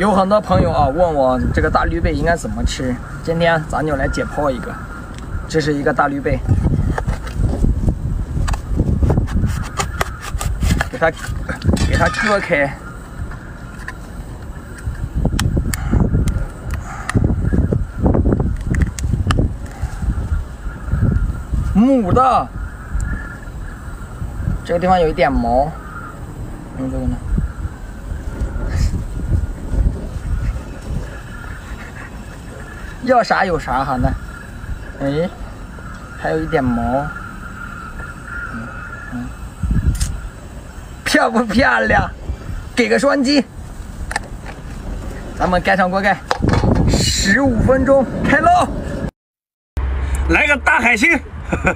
有很多朋友啊问我这个大绿贝应该怎么吃，今天咱就来解剖一个。这是一个大绿贝，给它给它割开，母的，这个地方有一点毛，用这个呢。要啥有啥哈那，哎，还有一点毛，嗯嗯，漂不漂亮？给个双击，咱们盖上锅盖，十五分钟开喽！来个大海星，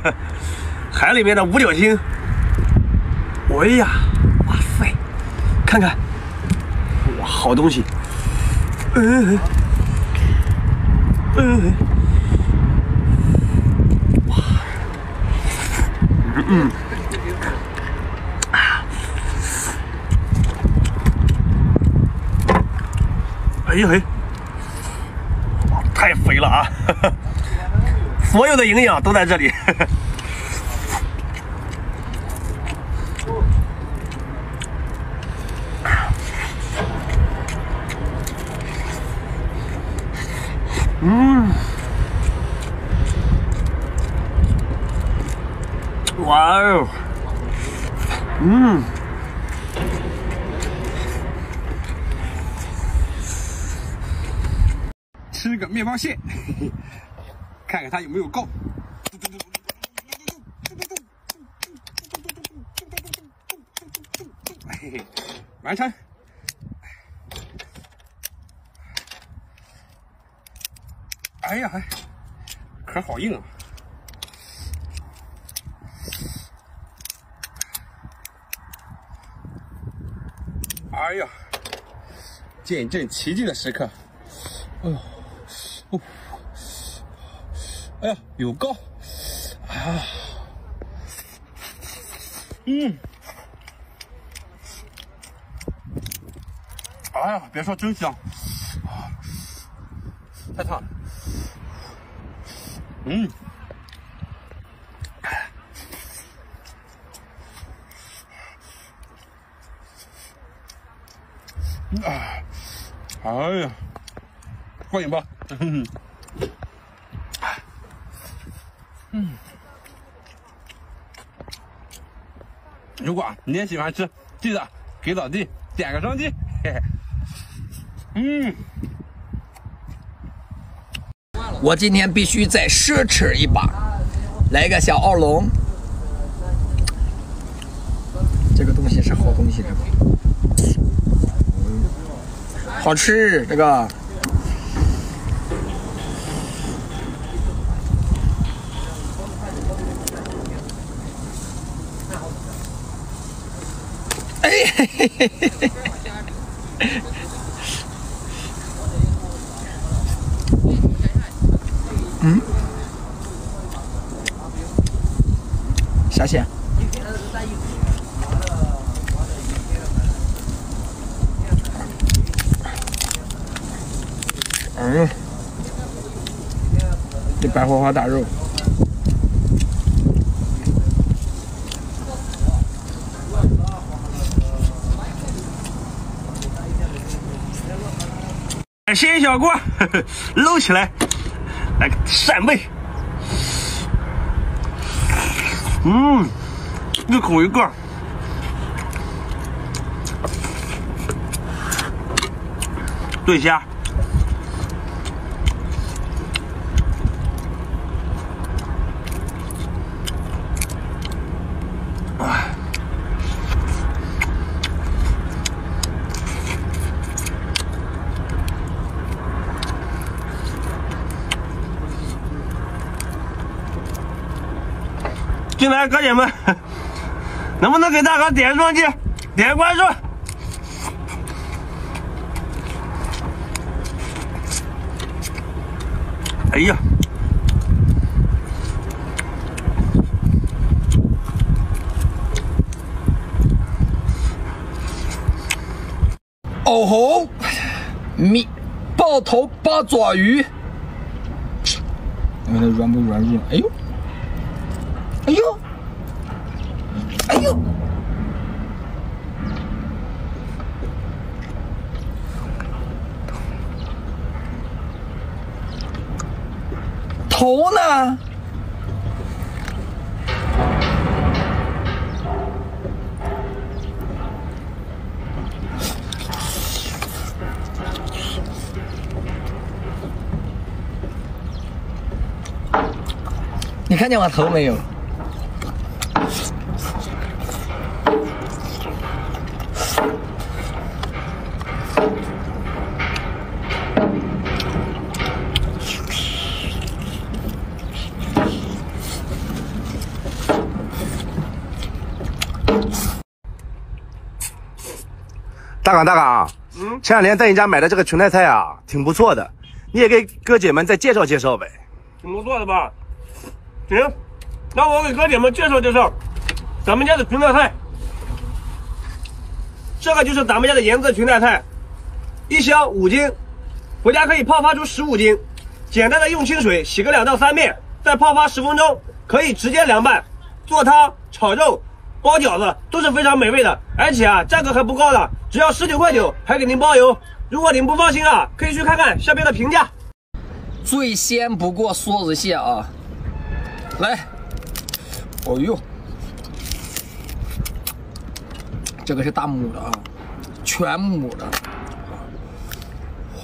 海里面的五角星。哎呀，哇塞，看看，哇，好东西，嗯嗯。嗯，哇，嗯嗯，啊，哎呀嘿，哇，太肥了啊！所有的营养都在这里。嗯，哇哦，嗯，吃个面包屑，看看它有没有够。嘿嘿，完成。哎呀，还壳好硬啊！哎呀，见证奇迹的时刻！哦，哦，哎呀，有膏！啊，嗯，哎呀，别说真香，太烫了。嗯，啊，哎呀，过瘾吧？嗯，嗯，如果你也喜欢吃，记得给老弟点个双击，嘿嘿，嗯。我今天必须再奢侈一把，来个小奥龙。这个东西是好东西，这个好吃，这个。哎嘿嘿嘿嘿嘿。嗯，小谢。嗯，这白花花大肉，先小锅 搂起来。来个扇贝，嗯，一口一个，对虾。进来，哥姐们，能不能给大哥点个双击，点个关注？哎呀，哦吼，米爆头八爪鱼，你看它软不软硬？哎呦，哎呦，哎头呢？你看见我头没有？大港大港，嗯，前两天在你家买的这个裙带菜啊，挺不错的，你也给哥姐们再介绍介绍呗。挺不错的吧？行，那我给哥姐们介绍介绍咱们家的裙带菜。这个就是咱们家的盐渍裙带菜，一箱五斤，回家可以泡发出十五斤。简单的用清水洗个两到三遍，再泡发十分钟，可以直接凉拌，做汤、炒肉、包饺子都是非常美味的。而且啊，价格还不高的，只要十九块九，还给您包邮。如果您不放心啊，可以去看看下边的评价。最鲜不过梭子蟹啊！来，哦呦，这个是大母的啊，全母的。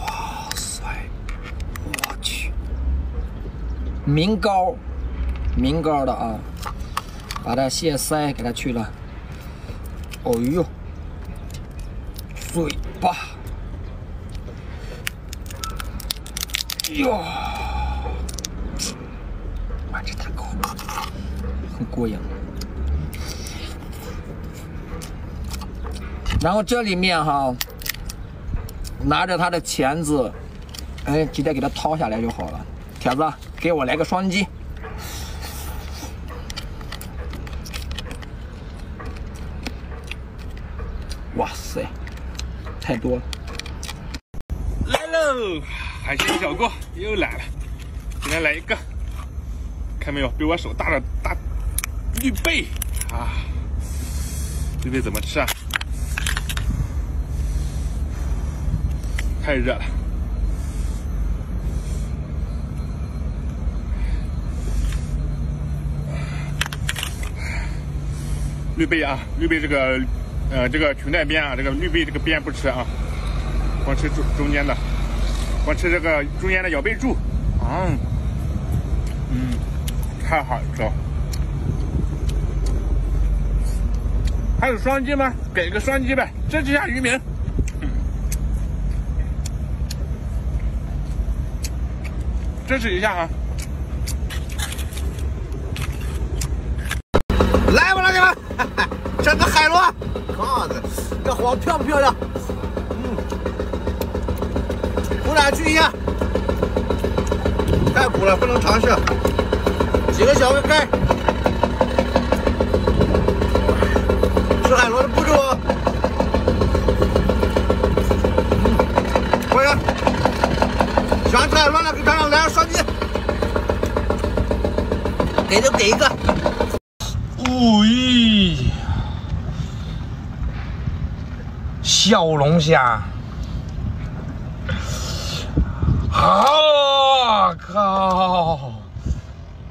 哇塞，我去，明膏，明膏的啊，把它蟹腮给它去了。哦呦，嘴巴，哟。哇，这太高了，很过瘾。然后这里面哈，拿着它的钳子，哎，直接给它掏下来就好了。铁子，给我来个双击。哇塞，太多了。来喽，海鲜小锅又来了，今天来一个。看没有，比我手大的大绿贝啊！绿贝怎么吃啊？太热了。绿贝啊，绿贝这个呃这个裙带边啊，这个绿贝这个边不吃啊，光吃中中间的，光吃这个中间的咬背柱啊，嗯。太好吃了，还有双击吗？给个双击呗，支持一下渔民。支持一下啊！来吧，老铁们，整个海螺，看着这黄漂不漂亮？嗯，我俩去一下，太苦了，不能尝试。几个小盖，吃海螺的步骤啊！快点，喜欢吃海螺的给尝尝，来个双击，给就给一个。小龙虾，啊靠！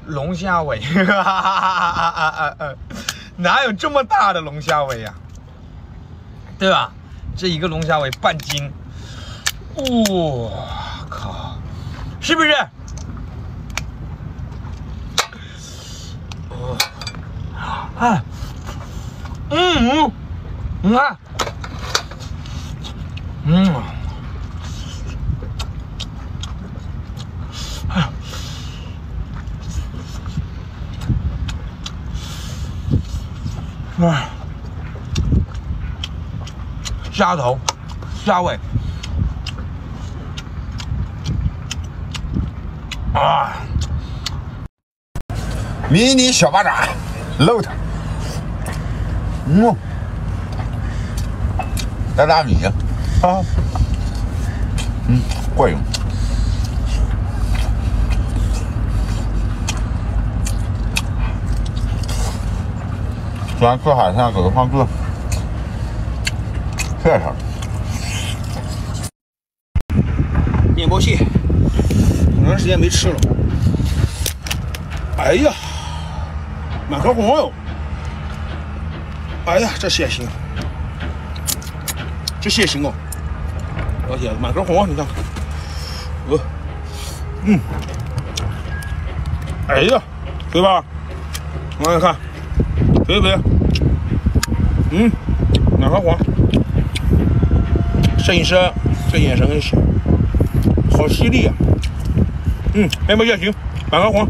龙虾尾，哪有这么大的龙虾尾呀？对吧？这一个龙虾尾半斤，我靠，是不是？哦，啊，嗯嗯，啊，嗯。啊，虾头，虾尾，啊，迷你小巴掌，露它，嗯，大大米，啊，嗯，过瘾。喜欢吃海鲜，给个放字，谢谢。面包蟹，很长时间没吃了。哎呀，满壳红哟！哎呀，这蟹行，这蟹行哦！老铁，满壳黄，你看，呃，嗯，哎呀，对吧？往下看，对不对？嗯，满壳黄，摄影师这眼神好犀利啊！嗯，面包蟹行，满格黄。